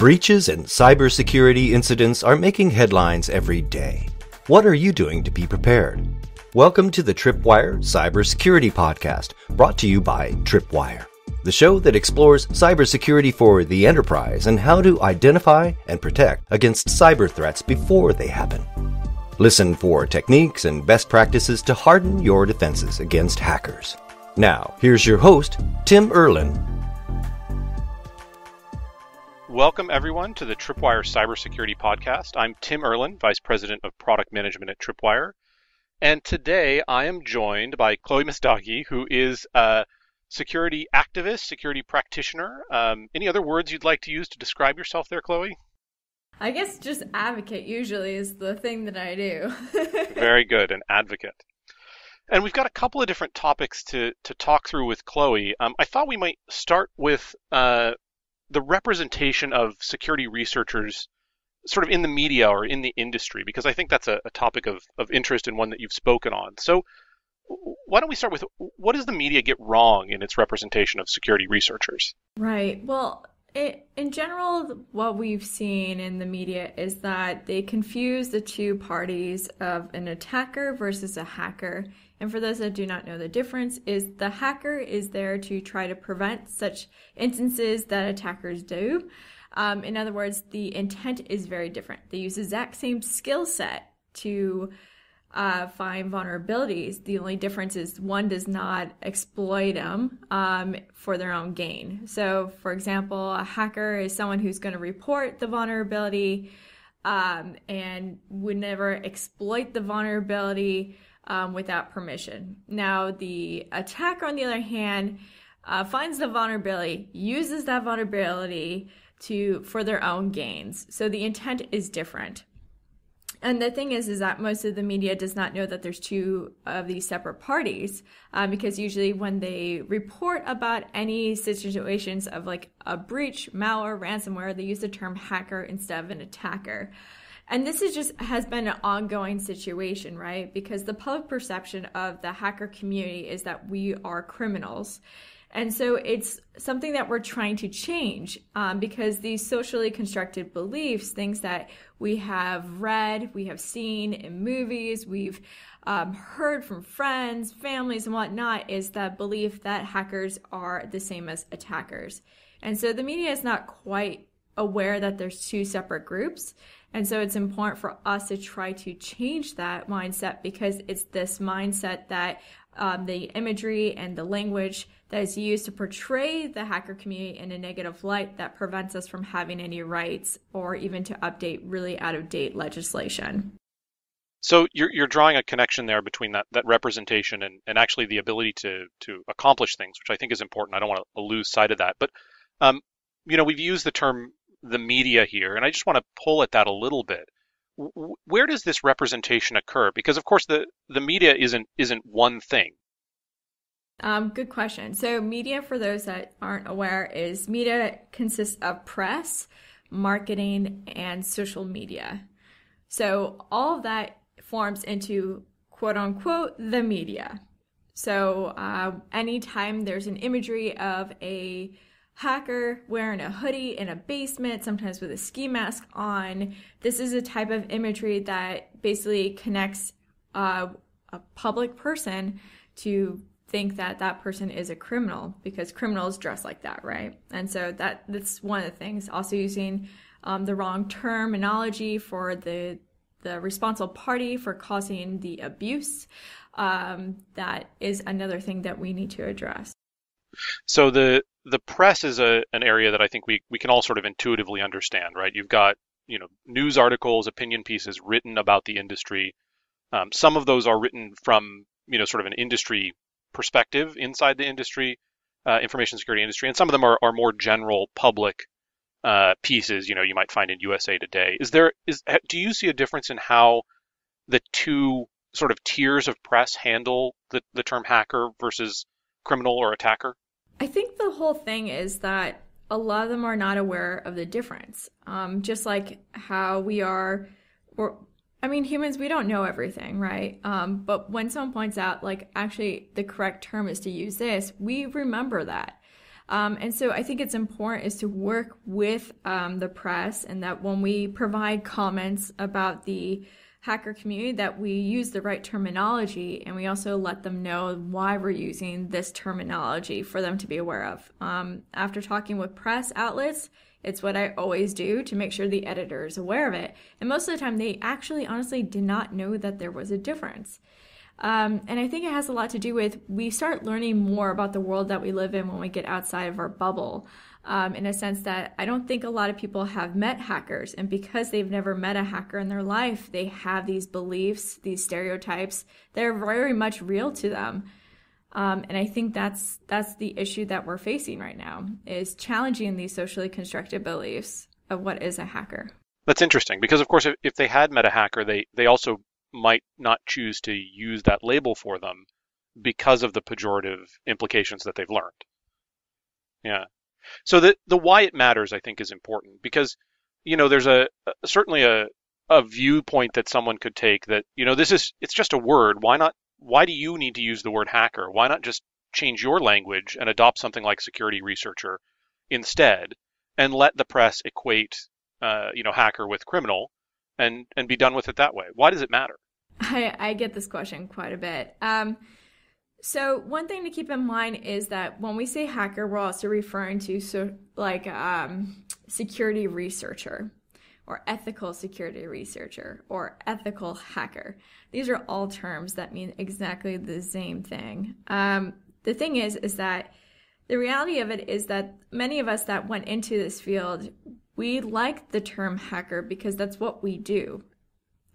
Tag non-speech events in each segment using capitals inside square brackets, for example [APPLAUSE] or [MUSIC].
Breaches and cybersecurity incidents are making headlines every day. What are you doing to be prepared? Welcome to the Tripwire Cybersecurity Podcast, brought to you by Tripwire, the show that explores cybersecurity for the enterprise and how to identify and protect against cyber threats before they happen. Listen for techniques and best practices to harden your defenses against hackers. Now, here's your host, Tim Erlin Welcome, everyone, to the Tripwire Cybersecurity Podcast. I'm Tim Erlin, Vice President of Product Management at Tripwire. And today I am joined by Chloe Messdaghi, who is a security activist, security practitioner. Um, any other words you'd like to use to describe yourself there, Chloe? I guess just advocate usually is the thing that I do. [LAUGHS] Very good, an advocate. And we've got a couple of different topics to, to talk through with Chloe. Um, I thought we might start with uh, the representation of security researchers sort of in the media or in the industry, because I think that's a, a topic of, of interest and one that you've spoken on. So why don't we start with what does the media get wrong in its representation of security researchers? Right. Well, it, in general, what we've seen in the media is that they confuse the two parties of an attacker versus a hacker and for those that do not know the difference, is the hacker is there to try to prevent such instances that attackers do. Um, in other words, the intent is very different. They use the exact same skill set to uh, find vulnerabilities. The only difference is one does not exploit them um, for their own gain. So, for example, a hacker is someone who's going to report the vulnerability um, and would never exploit the vulnerability um, without permission. Now, the attacker, on the other hand, uh, finds the vulnerability, uses that vulnerability to for their own gains. So the intent is different. And the thing is, is that most of the media does not know that there's two of these separate parties, um, because usually when they report about any situations of like a breach, malware, ransomware, they use the term hacker instead of an attacker. And this is just has been an ongoing situation, right? Because the public perception of the hacker community is that we are criminals. And so it's something that we're trying to change um, because these socially constructed beliefs, things that we have read, we have seen in movies, we've um, heard from friends, families, and whatnot, is the belief that hackers are the same as attackers. And so the media is not quite aware that there's two separate groups. And so it's important for us to try to change that mindset because it's this mindset that um, the imagery and the language that is used to portray the hacker community in a negative light that prevents us from having any rights or even to update really out of date legislation. So you're, you're drawing a connection there between that, that representation and, and actually the ability to, to accomplish things, which I think is important. I don't want to lose sight of that. But, um, you know, we've used the term the media here, and I just want to pull at that a little bit. Where does this representation occur? Because of course the the media isn't isn't one thing. Um, good question. So media, for those that aren't aware, is media consists of press, marketing, and social media. So all of that forms into quote unquote the media. So uh, anytime there's an imagery of a hacker wearing a hoodie in a basement, sometimes with a ski mask on. This is a type of imagery that basically connects uh, a public person to think that that person is a criminal because criminals dress like that, right? And so that that's one of the things. Also using um, the wrong terminology for the the responsible party for causing the abuse. Um, that is another thing that we need to address. So the the press is a an area that I think we we can all sort of intuitively understand, right? You've got you know news articles, opinion pieces written about the industry. Um, some of those are written from you know sort of an industry perspective inside the industry, uh, information security industry, and some of them are, are more general public uh, pieces. You know, you might find in USA Today. Is there is do you see a difference in how the two sort of tiers of press handle the, the term hacker versus criminal or attacker? I think the whole thing is that a lot of them are not aware of the difference. Um, just like how we are, or I mean, humans, we don't know everything, right? Um, but when someone points out, like, actually, the correct term is to use this, we remember that. Um, and so I think it's important is to work with um, the press and that when we provide comments about the hacker community that we use the right terminology and we also let them know why we're using this terminology for them to be aware of. Um, after talking with press outlets, it's what I always do to make sure the editor is aware of it. And most of the time, they actually honestly did not know that there was a difference. Um, and I think it has a lot to do with we start learning more about the world that we live in when we get outside of our bubble. Um, in a sense that I don't think a lot of people have met hackers. And because they've never met a hacker in their life, they have these beliefs, these stereotypes that are very much real to them. Um, and I think that's that's the issue that we're facing right now is challenging these socially constructed beliefs of what is a hacker. That's interesting because, of course, if, if they had met a hacker, they they also might not choose to use that label for them because of the pejorative implications that they've learned. Yeah. So the the why it matters, I think, is important because you know there's a, certainly a a viewpoint that someone could take that you know this is it's just a word. Why not? Why do you need to use the word hacker? Why not just change your language and adopt something like security researcher instead, and let the press equate uh, you know hacker with criminal, and and be done with it that way? Why does it matter? [LAUGHS] I, I get this question quite a bit. Um, so one thing to keep in mind is that when we say hacker, we're also referring to so like um, security researcher or ethical security researcher or ethical hacker. These are all terms that mean exactly the same thing. Um, the thing is, is that the reality of it is that many of us that went into this field, we like the term hacker because that's what we do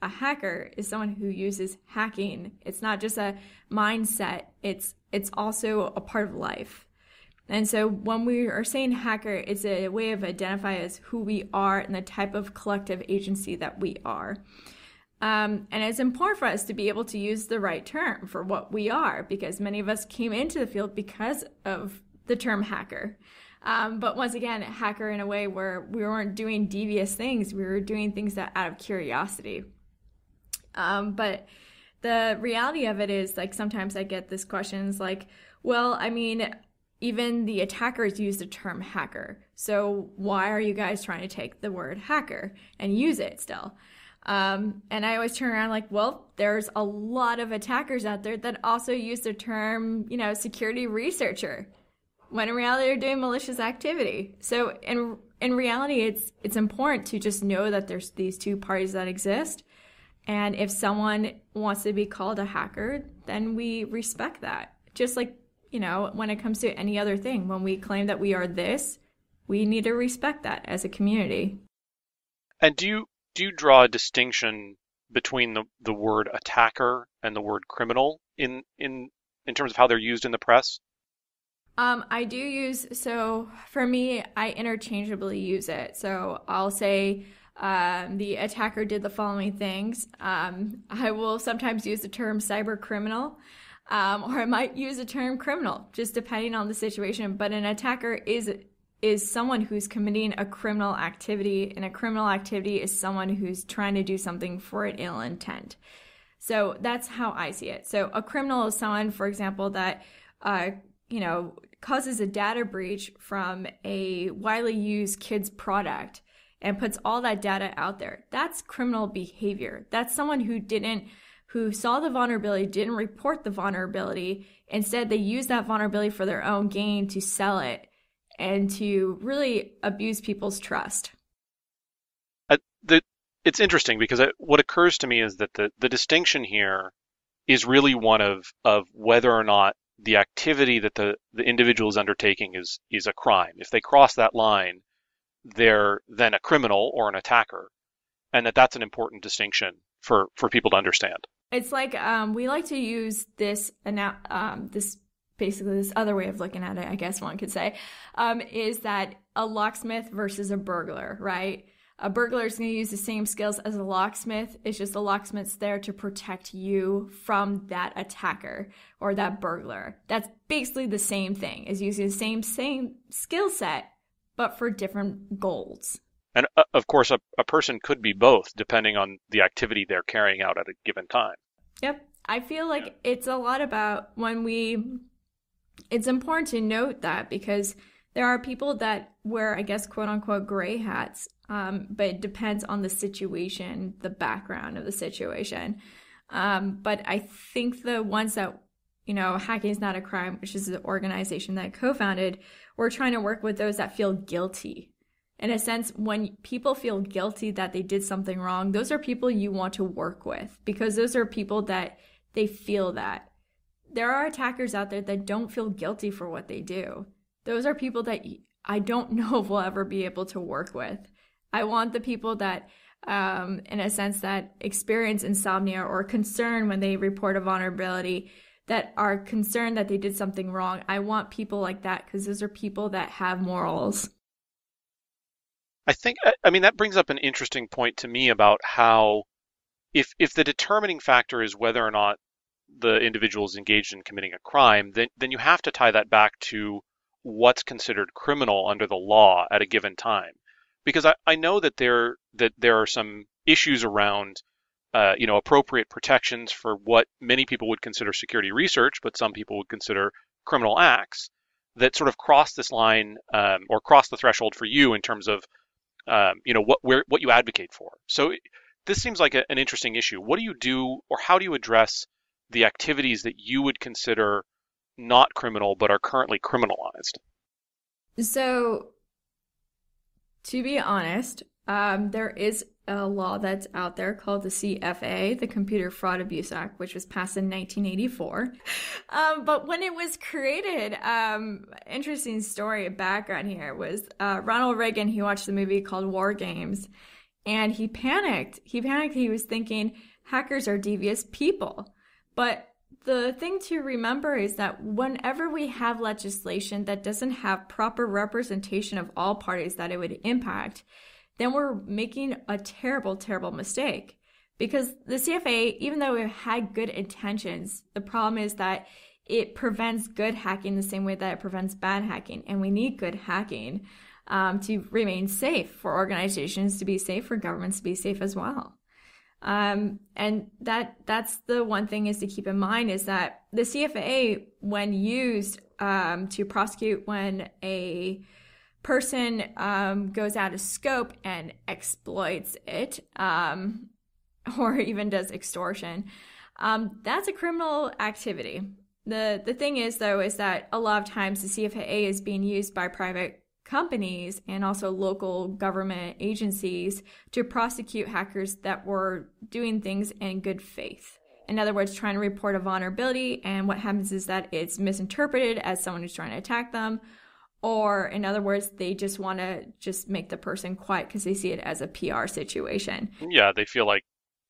a hacker is someone who uses hacking. It's not just a mindset, it's it's also a part of life. And so when we are saying hacker, it's a way of identifying as who we are and the type of collective agency that we are. Um, and it's important for us to be able to use the right term for what we are because many of us came into the field because of the term hacker. Um, but once again, hacker in a way where we weren't doing devious things, we were doing things that out of curiosity. Um, but the reality of it is, like, sometimes I get this questions like, well, I mean, even the attackers use the term hacker. So why are you guys trying to take the word hacker and use it still? Um, and I always turn around like, well, there's a lot of attackers out there that also use the term, you know, security researcher, when in reality they're doing malicious activity. So in in reality, it's it's important to just know that there's these two parties that exist, and if someone wants to be called a hacker, then we respect that. Just like, you know, when it comes to any other thing, when we claim that we are this, we need to respect that as a community. And do you do you draw a distinction between the, the word attacker and the word criminal in in in terms of how they're used in the press? Um, I do use so for me, I interchangeably use it. So I'll say um, the attacker did the following things. Um, I will sometimes use the term cyber criminal, um, or I might use the term criminal, just depending on the situation. But an attacker is is someone who's committing a criminal activity, and a criminal activity is someone who's trying to do something for an ill intent. So that's how I see it. So a criminal is someone, for example, that uh, you know causes a data breach from a widely used kids product and puts all that data out there. That's criminal behavior. That's someone who didn't who saw the vulnerability, didn't report the vulnerability. Instead, they use that vulnerability for their own gain to sell it and to really abuse people's trust. It's interesting because what occurs to me is that the, the distinction here is really one of, of whether or not the activity that the, the individual is undertaking is, is a crime. If they cross that line, they're then a criminal or an attacker, and that that's an important distinction for for people to understand. It's like um, we like to use this um, this basically this other way of looking at it, I guess one could say, um, is that a locksmith versus a burglar, right? A burglar is going to use the same skills as a locksmith. It's just the locksmith's there to protect you from that attacker or that burglar. That's basically the same thing. Is using the same same skill set but for different goals. And uh, of course, a, a person could be both depending on the activity they're carrying out at a given time. Yep. I feel like yeah. it's a lot about when we, it's important to note that because There are people that wear, I guess, quote unquote, gray hats, um, but it depends on the situation, the background of the situation. Um, but I think the ones that, you know, Hacking is Not a Crime, which is the organization that I co founded, we're trying to work with those that feel guilty. In a sense, when people feel guilty that they did something wrong, those are people you want to work with because those are people that they feel that. There are attackers out there that don't feel guilty for what they do. Those are people that I don't [LAUGHS] know if we'll ever be able to work with. I want the people that, um, in a sense, that experience insomnia or concern when they report a vulnerability, that are concerned that they did something wrong. I want people like that because those are people that have morals. I think, I mean, that brings up an interesting point to me about how, if if the determining factor is whether or not the individual is engaged in committing a crime, then then you have to tie that back to what's considered criminal under the law at a given time. Because I, I know that there that there are some issues around uh, you know appropriate protections for what many people would consider security research, but some people would consider criminal acts that sort of cross this line um, or cross the threshold for you in terms of um, you know what where what you advocate for. So this seems like a, an interesting issue. What do you do, or how do you address the activities that you would consider not criminal but are currently criminalized? So, to be honest, um, there is a law that's out there called the CFA, the Computer Fraud Abuse Act, which was passed in 1984. Um, but when it was created, um, interesting story, background here was uh, Ronald Reagan. He watched the movie called War Games, and he panicked. He panicked. He was thinking hackers are devious people, but the thing to remember is that whenever we have legislation that doesn't have proper representation of all parties that it would impact, then we're making a terrible, terrible mistake. Because the CFA, even though it had good intentions, the problem is that it prevents good hacking the same way that it prevents bad hacking. And we need good hacking um, to remain safe for organizations to be safe, for governments to be safe as well. Um, and that that's the one thing is to keep in mind is that the CFA, when used um, to prosecute when a person um, goes out of scope and exploits it, um, [LAUGHS] or even does extortion, um, that's a criminal activity. The the thing is though is that a lot of times the CFA is being used by private companies and also local government agencies to prosecute hackers that were doing things in good faith. In other words, trying to report a vulnerability, and what happens is that it's misinterpreted as someone who's trying to attack them, or in other words, they just want to just make the person quiet because they see it as a PR situation. Yeah, they feel like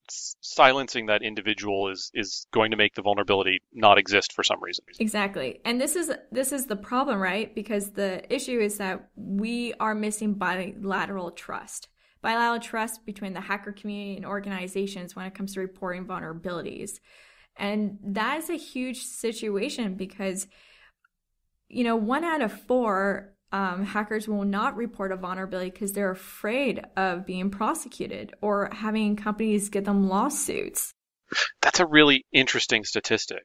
silencing that individual is is going to make the vulnerability not exist for some reason. Exactly. And this is this is the problem, right? Because the issue is that we are missing bilateral trust. Bilateral trust between the hacker community and organizations when it comes to reporting vulnerabilities. And that is a huge situation because you know, one out of four um, hackers will not report a vulnerability because they're afraid of being prosecuted or having companies get them lawsuits. That's a really interesting statistic.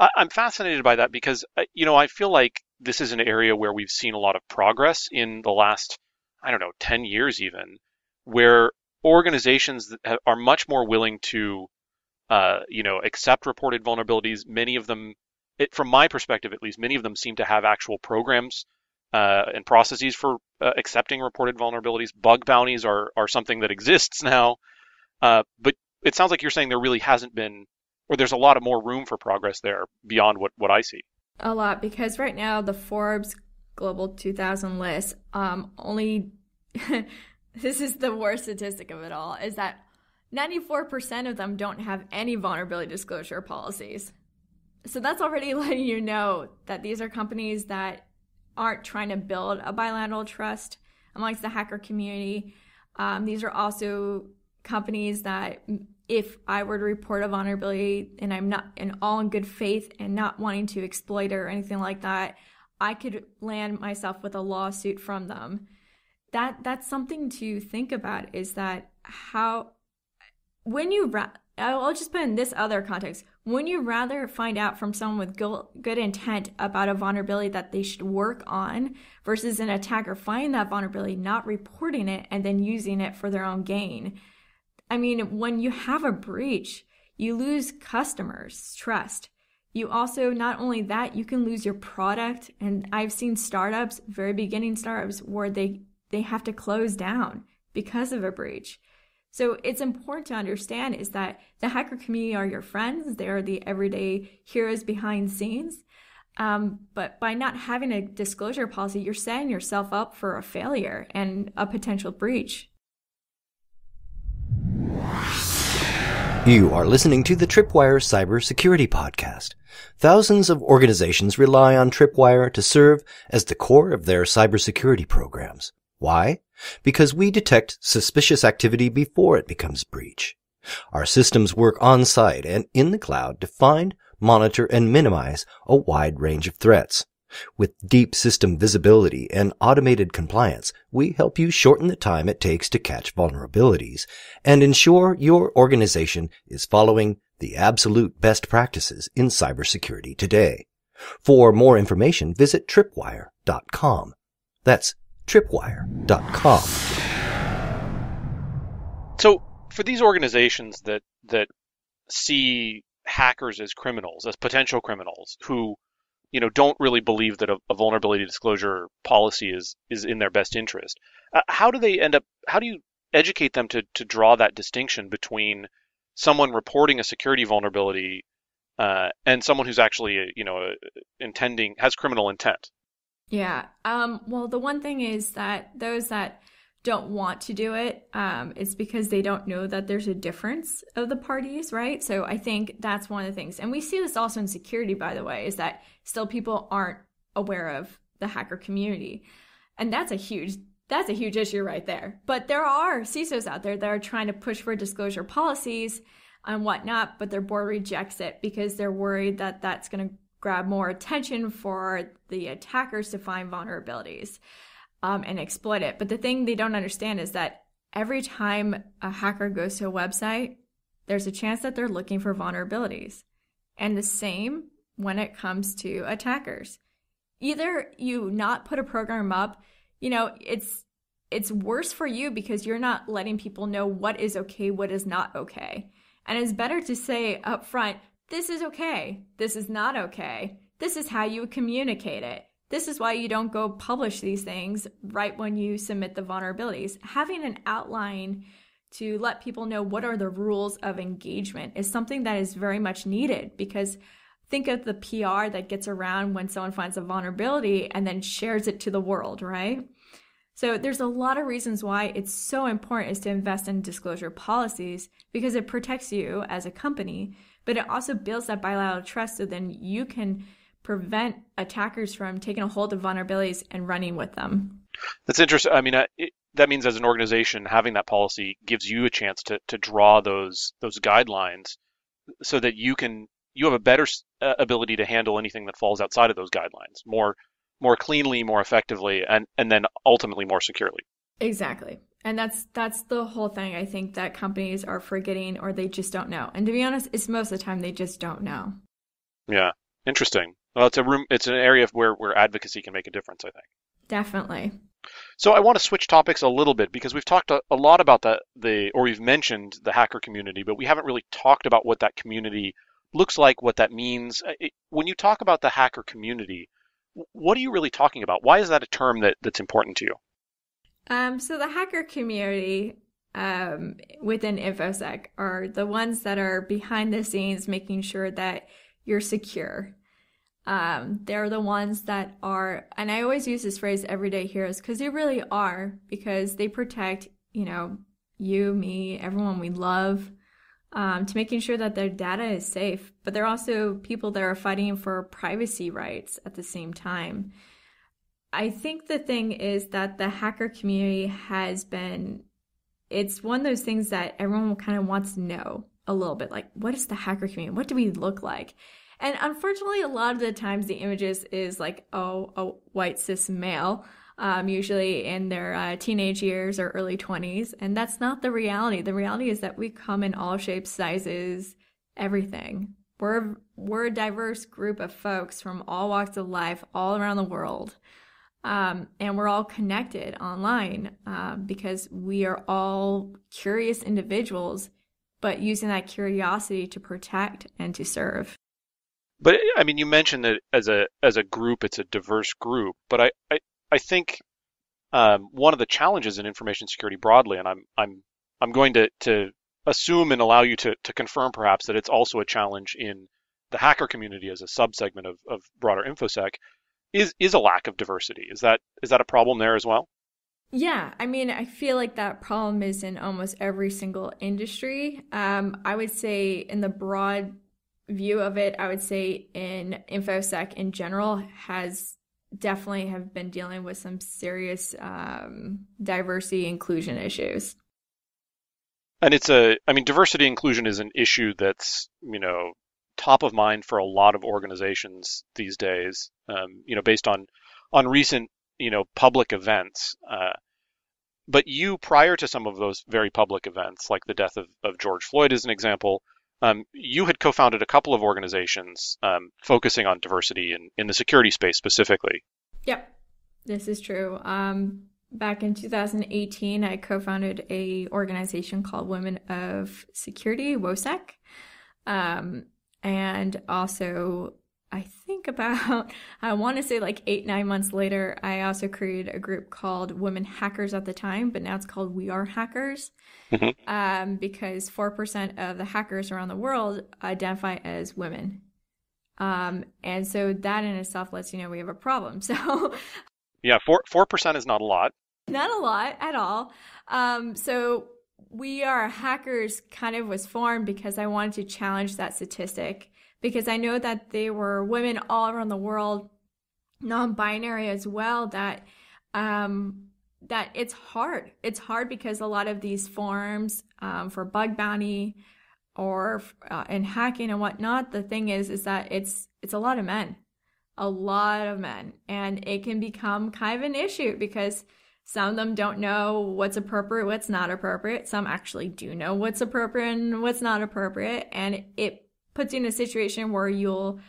I- I'm fascinated by that because, uh, you know, I feel like this is an area where we've seen a lot of progress in the last, I don't know, 10 years even, where organizations are much more willing to, uh, you know, accept reported vulnerabilities. Many of them, it, from my perspective at least, many of them seem to have actual programs uh, and processes for uh, accepting reported vulnerabilities. Bug bounties are are something that exists now, uh, but it sounds like you're saying there really hasn't been, or there's a lot of more room for progress there beyond what what I see. A lot because right now the Forbes Global 2000 list um, only. [LAUGHS] this is the worst statistic of it all is that 94% of them don't have any vulnerability disclosure policies. So that's already [LAUGHS] letting you know that these are companies that aren't trying to build a bilateral trust amongst the hacker community. Um, these are also companies that if I were to report a vulnerability and I'm not in all in good faith and not wanting to exploit it or anything like that, I could land myself with a lawsuit from them. That that's something to think about is that how when you I'll just put in this other context. Wouldn't you rather find out from someone with good intent about a vulnerability that they should work on versus an attacker finding that vulnerability, not reporting it, and then using it for their own gain? I mean, when you have a breach, you lose customers' trust. You also, not only that, you can lose your product. And I've seen startups, very beginning startups, where they, they have to close down because of a breach. So it's important to understand is that the hacker community are your friends. They are the everyday heroes behind scenes. Um, but by not having a disclosure policy, you're setting yourself up for a failure and a potential breach. You are listening to the Tripwire Cybersecurity Podcast. Thousands of organizations rely on Tripwire to serve as the core of their cybersecurity programs. Why? Because we detect suspicious activity before it becomes breach. Our systems work on site and in the cloud to find, monitor, and minimize a wide range of threats. With deep system visibility and automated compliance, we help you shorten the time it takes to catch vulnerabilities and ensure your organization is following the absolute best practices in cybersecurity today. For more information, visit tripwire.com. That's tripwire.com. So, for these organizations that that see hackers as criminals, as potential criminals, who you know don't really believe that a, a vulnerability disclosure policy is is in their best interest, uh, how do they end up? How do you educate them to to draw that distinction between someone reporting a security vulnerability uh, and someone who's actually you know intending has criminal intent? Yeah. Um, well, the one thing is that those that don't want to do it, um, it's because they don't know that there's a difference of the parties, right? So I think that's one of the things. And we see this also in security, by the way, is that still people aren't aware of the hacker community. And that's a huge that's a huge issue right there. But there are CISOs out there that are trying to push for disclosure policies and whatnot, but their board rejects it because they're worried that that's going to grab more attention for the attackers to find vulnerabilities um, and exploit it. But the thing they don't understand is that every time a hacker goes to a website, there's a chance that they're looking for vulnerabilities. And the same when it comes to attackers. Either you not put a program up, you know, it's it's worse for you because you're not letting people know what is okay, what is not okay. And it's better to say up front, this is okay. This is not okay. This is how you communicate it. This is why you don't go publish these things right when you submit the vulnerabilities. Having an outline to let people know what are the rules of engagement is something that is very much needed because think of the PR that gets around when someone finds a vulnerability and then shares it to the world, right? So there's a lot of reasons why it's so important is to invest in disclosure policies because it protects you as a company but it also builds that bilateral trust so then you can prevent attackers from taking a hold of vulnerabilities and running with them. That's interesting. I mean, it, that means as an organization, having that policy gives you a chance to, to draw those those guidelines so that you can you have a better uh, ability to handle anything that falls outside of those guidelines more more cleanly, more effectively, and and then ultimately more securely. Exactly. And that's that's the whole thing I think that companies are forgetting or they just don't know. And to be honest, it's most of the time they just don't know. Yeah. Interesting. Well, it's a room it's an area where where advocacy can make a difference, I think. Definitely. So I want to switch topics a little bit because we've talked a, a lot about the the or we've mentioned the hacker community, but we haven't really talked about what that community looks like, what that means. It, when you talk about the hacker community, what are you really talking about? Why is that a term that, that's important to you? Um, so the hacker community um, within InfoSec are the ones that are behind the scenes making sure that you're secure. Um, they're the ones that are, and I always use this phrase everyday heroes because they really are, because they protect, you know, you, me, everyone we love, um, to making sure that their data is safe. But they're also people that are fighting for privacy rights at the same time. I think the thing is that the hacker community has been, it's one of those things that everyone kind of wants to know a little bit like, what is the hacker community? What do we look like? And unfortunately, a lot of the times the images is like, oh, a white cis male, um, usually in their uh, teenage years or early 20s. And that's not the reality. The reality is that we come in all shapes, sizes, everything. we're we're a diverse group of folks from all walks of life, all around the world, um, and we're all connected online uh, because we are all curious individuals, but using that curiosity to protect and to serve. But I mean, you mentioned that as a as a group, it's a diverse group. But I I, I think um, one of the challenges in information security broadly, and I'm I'm I'm going to to assume and allow you to to confirm perhaps that it's also a challenge in the hacker community as a subsegment of, of broader infosec is is a lack of diversity. Is that is that a problem there as well? Yeah, I mean, I feel like that problem is in almost every single industry. Um, I would say in the broad view of it, I would say in infosec in general has definitely have been dealing with some serious um, diversity inclusion issues. And it's a, I mean, diversity inclusion is an issue that's you know top of mind for a lot of organizations these days. Um, you know, based on on recent you know public events. Uh, but you, prior to some of those very public events, like the death of, of George Floyd, as an example, um, you had co-founded a couple of organizations um, focusing on diversity in, in the security space specifically. Yep, this is true. Um, back in 2018, I co-founded a organization called Women of Security, WOSEC, um, and also I think about, [LAUGHS] I want to say like eight, nine months later, I also created a group called Women Hackers at the time, but now it's called We Are Hackers. Mm-hmm. Um, because 4% of the hackers around the world identify as women. Um, and so that in itself lets you know we have a problem. [LAUGHS] So, yeah, 4, 4% is not a lot. Not a lot at all. Um, so, We Are Hackers kind of was formed because I wanted to challenge that statistic because I know that there were women all around the world, non-binary as well, that um, that it's hard. It's hard because a lot of these forms um, for bug bounty or uh, in hacking and whatnot, the thing is, is that it's it's a lot of men, a lot of men, and it can become kind of an issue because some of them don't know what's appropriate, what's not appropriate. Some actually do know what's appropriate and what's not appropriate, and it puts you in a situation where you'll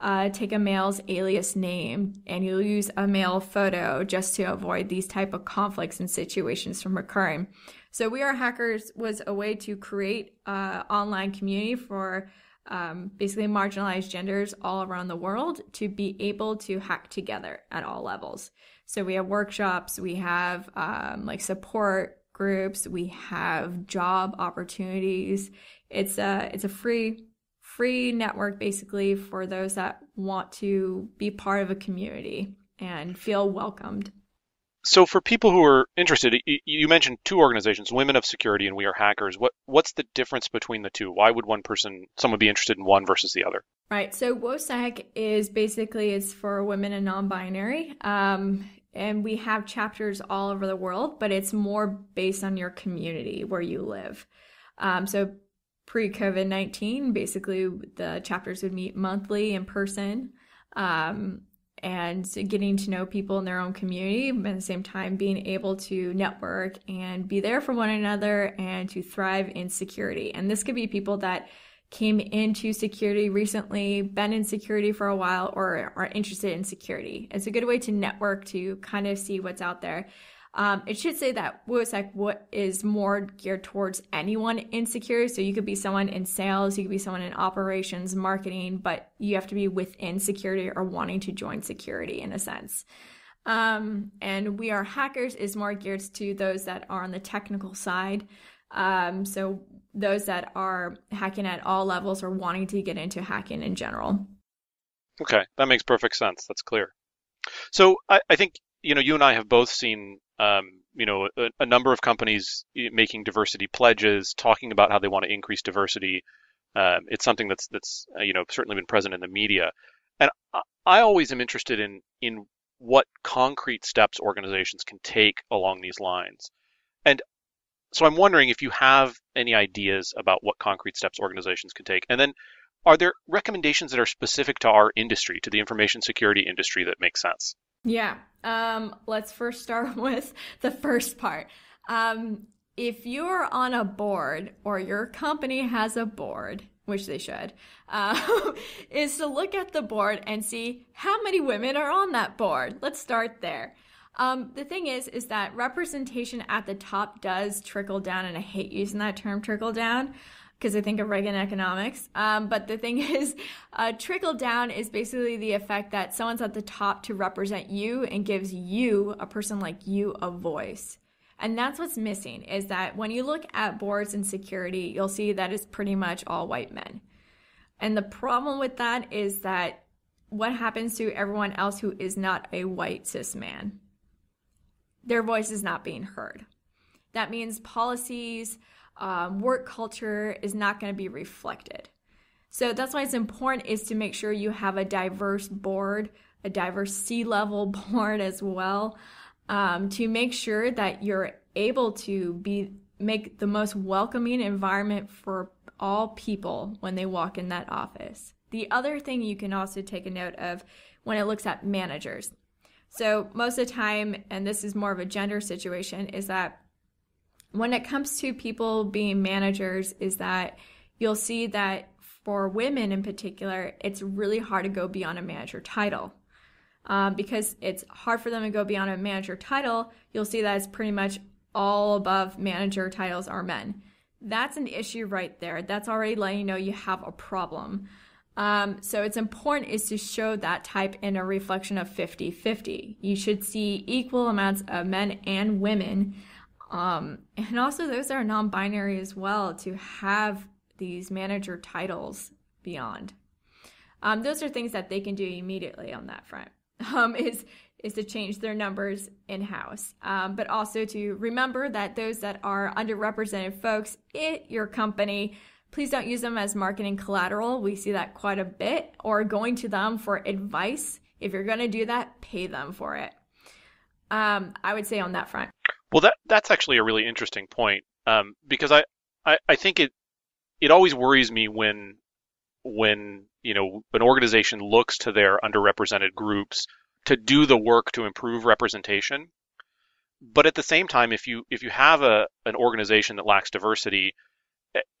uh, take a male's alias name and you'll use a male photo just to avoid these type of conflicts and situations from occurring. So We Are Hackers was a way to create an online community for um, basically marginalized genders all around the world to be able to hack together at all levels. So we have workshops, we have um, like support groups, we have job opportunities. It's a it's a free free network basically for those that want to be part of a community and feel welcomed. So, for people who are interested, you mentioned two organizations, Women of Security and We Are Hackers. What what's the difference between the two? Why would one person, someone, be interested in one versus the other? Right. So, WOSEC is basically it's for women and non-binary, um, and we have chapters all over the world, but it's more based on your community where you live. Um, so, pre COVID 19, basically the chapters would meet monthly in person um, and getting to know people in their own community, but at the same time being able to network and be there for one another and to thrive in security. And this could be people that came into security recently, been in security for a while, or are interested in security. It's a good way to network to kind of see what's out there. Um, it should say that WOSEC what is more geared towards anyone in security. So you could be someone in sales, you could be someone in operations, marketing, but you have to be within security or wanting to join security in a sense. Um, and We Are Hackers is more geared to those that are on the technical side. Um, so those that are hacking at all levels or wanting to get into hacking in general. Okay, that makes perfect sense. That's clear. So I, I think you know you and I have both seen um, you know, a, a, number of companies making diversity pledges, talking about how they want to increase diversity. Um, it's something that's that's uh, you know certainly been present in the media, and I, I always am interested in in what concrete steps organizations can take along these lines. And so I'm wondering if you have any ideas about what concrete steps organizations can take, and then are there recommendations that are specific to our industry, to the information security industry, that make sense? Yeah. Um, let's first start [LAUGHS] with the first part. Um, if you're on a board or your company has a board, which they should, uh, [LAUGHS] is to look at the board and see how many women are on that board. Let's start there. Um, the thing is, is that representation at the top does trickle down, and I hate using that term trickle down because I think of Reagan economics. Um, but the thing [LAUGHS] is, uh, trickle down is basically the effect that someone's at the top to represent you and gives you, a person like you, a voice. And that's what's missing is that when you look at boards and security, you'll see that it's pretty much all white men. And the problem with that is that what happens to everyone else who is not a white cis man? Their voice is not being heard. That means policies, um, work culture is not going to be reflected. So that's why it's important is to make sure you have a diverse board, a diverse C-level [LAUGHS] board as well, um, to make sure that you're able to be make the most welcoming environment for all people when they walk in that office. The other thing you can also take a note of when it looks at managers. So, most of the time, and this is more of a gender situation, is that when it comes to people being managers, is that you'll see that for women in particular, it's really hard to go beyond a manager title. Um, because it's hard for them to go beyond a manager title, you'll see that it's pretty much all above manager titles are men. That's an issue right there. That's already letting you know you have a problem. Um, so it's important is to show that type in a reflection of 50-50. You should see equal amounts of men and women. Um, and also those are non-binary as well to have these manager titles beyond. Um, those are things that they can do immediately on that front. [LAUGHS] Um, is is to change their numbers in house, um, but also to remember that those that are underrepresented folks at your company Please don't use them as marketing collateral. We see that quite a bit, or going to them for advice. If you're going to do that, pay them for it. Um, I would say on that front. Well, that that's actually a really interesting point um, because I, I, I think it it always worries me when when you know an organization looks to their underrepresented groups to do the work to improve representation but at the same time if you if you have a an organization that lacks diversity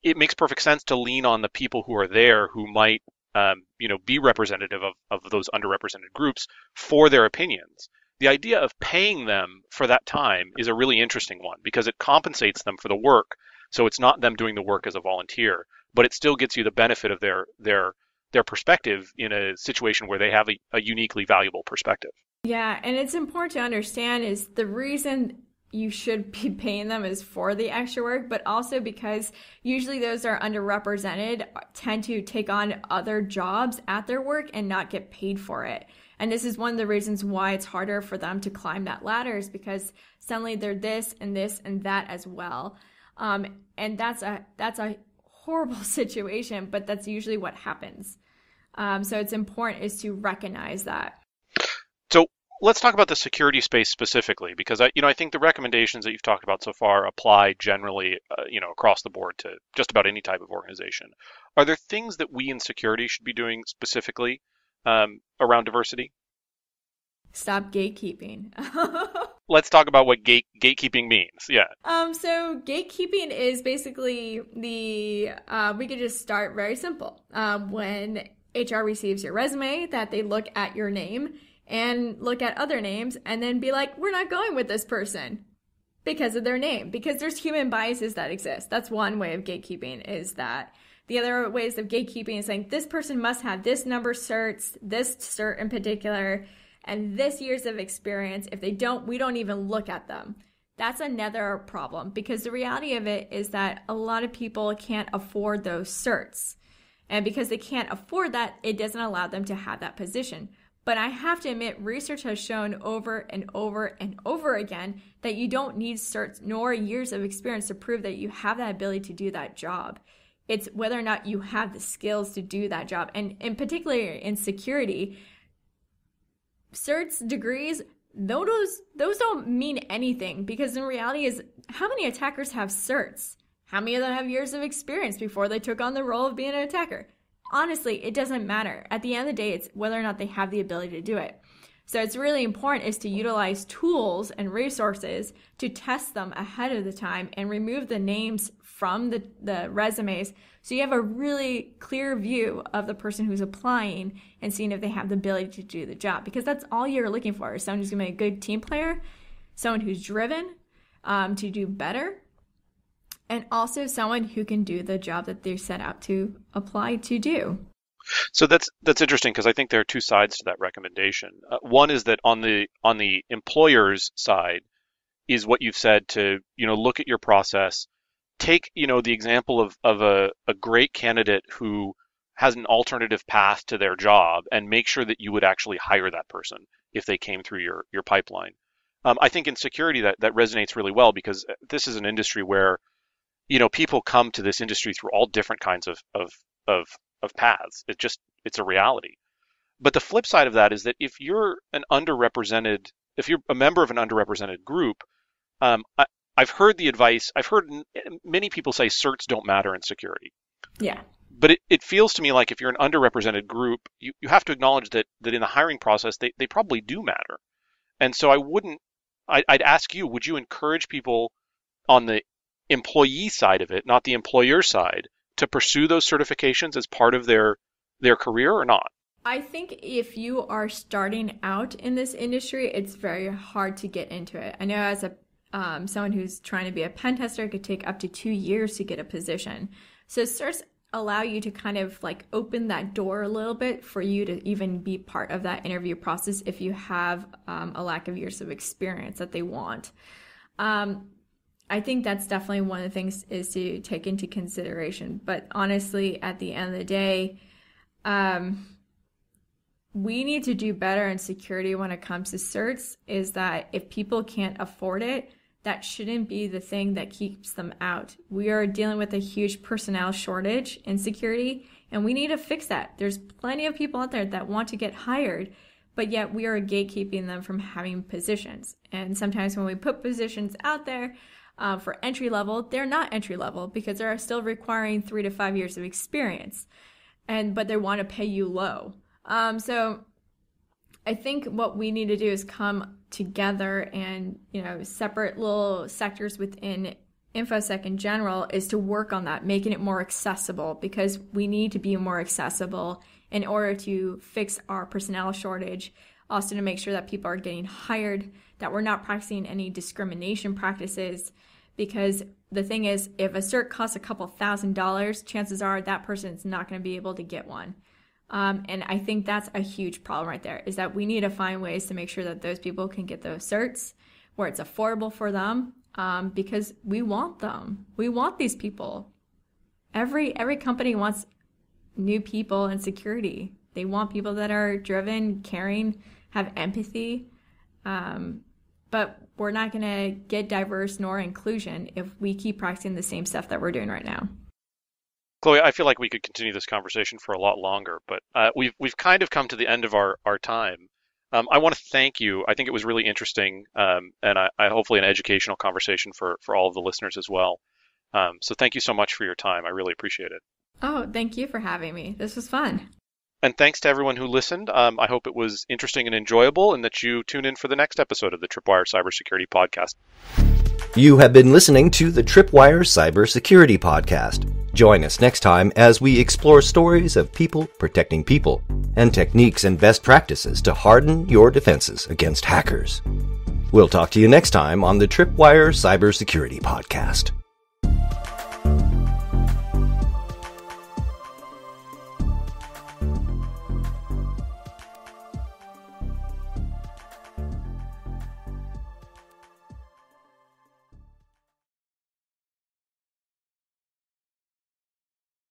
it makes perfect sense to lean on the people who are there who might um, you know be representative of, of those underrepresented groups for their opinions. The idea of paying them for that time is a really interesting one because it compensates them for the work so it's not them doing the work as a volunteer but it still gets you the benefit of their their their perspective in a situation where they have a, a uniquely valuable perspective. Yeah and it's important to understand is the reason you should be [LAUGHS] paying them is for the extra work, but also because usually those are underrepresented tend to take on other jobs at their work and not get paid for it. And this is one of the reasons why it's harder for them to climb that ladder is because suddenly they're this and this and that as well. Um, and that's a that's a horrible [LAUGHS] situation, but that's usually what happens. Um, so it's important is to recognize that let's talk about the security space specifically because I, you know, I think the recommendations that you've talked about so far apply generally, uh, you know, across the board to just about any type of organization. Are there things that we in security should be doing specifically um, around diversity? Stop gatekeeping. [LAUGHS] let's talk about what gate gatekeeping means. Yeah. Um. So gatekeeping is basically the uh, we could just start very simple. Um, when HR receives your resume, that they look at your name and look at other names and then be like, we're not going with this person because of their name, because there's human biases that exist. That's one way of gatekeeping is that. The other ways of gatekeeping is saying this person must have this number certs, this cert in particular, and this years of experience. If they don't, we don't even look at them. That's another problem because the reality of it is that a lot of people can't afford those certs. And because they can't afford that, it doesn't allow them to have that position. But I have to admit, research has shown over and over and over again that you don't need certs nor years of experience to prove that you have that ability to do that job. It's whether or not you have the skills to do that job. And in particular in security, certs, degrees, those those don't mean anything because in reality is how many attackers have certs? How many of them have years of experience before they took on the role of being an attacker? Honestly, it doesn't matter. At the end of the day, it's whether or not they have the ability to do it. So it's really important is to utilize tools and resources to test them ahead of the time and remove the names from the, the resumes so you have a really clear view of the person who's applying and seeing if they have the ability to do the job because that's all you're looking for is someone who's going to be a good team player, someone who's driven um, to do better, and also someone who can do the job that they're set out to apply to do. So that's that's interesting because I think there are two sides to that recommendation. Uh, one is that on the on the employer's side is what you've said to you know look at your process, take you know the example of of a, a great candidate who has an alternative path to their job and make sure that you would actually hire that person if they came through your your pipeline. Um, I think in security that that resonates really well because uh, this is an industry where you know people come to this industry through all different kinds of of of of paths. It just it's a reality. But the flip side of that is that if you're an underrepresented, if you're a member of an underrepresented group, um, I, I've heard the advice. I've heard many people say certs don't matter in security. Yeah. But it, it feels to me like if you're an underrepresented group, you, you have to acknowledge that that in the hiring process they, they probably do matter. And so I wouldn't I, I'd ask you, would you encourage people on the employee side of it, not the employer side, to pursue those certifications as part of their their career or not? I think if you are starting out in this industry, it's very hard to get into it. I know as a um, someone who's trying to be a pen tester it could take up to two years to get a position. So certs allow you to kind of like open that door a little bit for you to even be part of that interview process if you have um, a lack of years of experience that they want. Um, I think that's definitely one of the things is to take into consideration. But honestly, at the end of the day, um, we need to do better in security when it comes to certs. Is that if people can't afford it, that shouldn't be the thing that keeps them out. We are dealing with a huge personnel shortage in security, and we need to fix that. There's plenty of people out there that want to get hired, but yet we are gatekeeping them from having positions. And sometimes when we put positions out there, uh, for entry level, they're not entry level because they're still requiring three to five years of experience, and but they want to pay you low. Um, so I think what we need to do is come together and you know separate little sectors within infosec in general is to work on that making it more accessible because we need to be more accessible in order to fix our personnel shortage also to make sure that people are getting hired that we're not practicing any discrimination practices because the thing is if a cert costs a couple thousand dollars chances are that person's not going to be able to get one. Um, and i think that's a huge problem right there is that we need to find ways to make sure that those people can get those certs where it's affordable for them um, because we want them. We want these people. Every every company wants new people and security. They want people that are driven caring have empathy um, but we're not going to get diverse nor inclusion if we keep practicing the same stuff that we're doing right now. Chloe, I feel like we could continue this conversation for a lot longer, but uh, we've we've kind of come to the end of our our time. Um, I want to thank you. I think it was really interesting, um, and I, I, hopefully an educational conversation for for all of the listeners as well. Um, so thank you so much for your time. I really appreciate it. Oh, thank you for having me. This was fun. And thanks to everyone who listened. Um, I hope it was interesting and enjoyable, and that you tune in for the next episode of the Tripwire Cybersecurity Podcast. You have been listening to the Tripwire Cybersecurity Podcast. Join us next time as we explore stories of people protecting people and techniques and best practices to harden your defenses against hackers. We'll talk to you next time on the Tripwire Cybersecurity Podcast.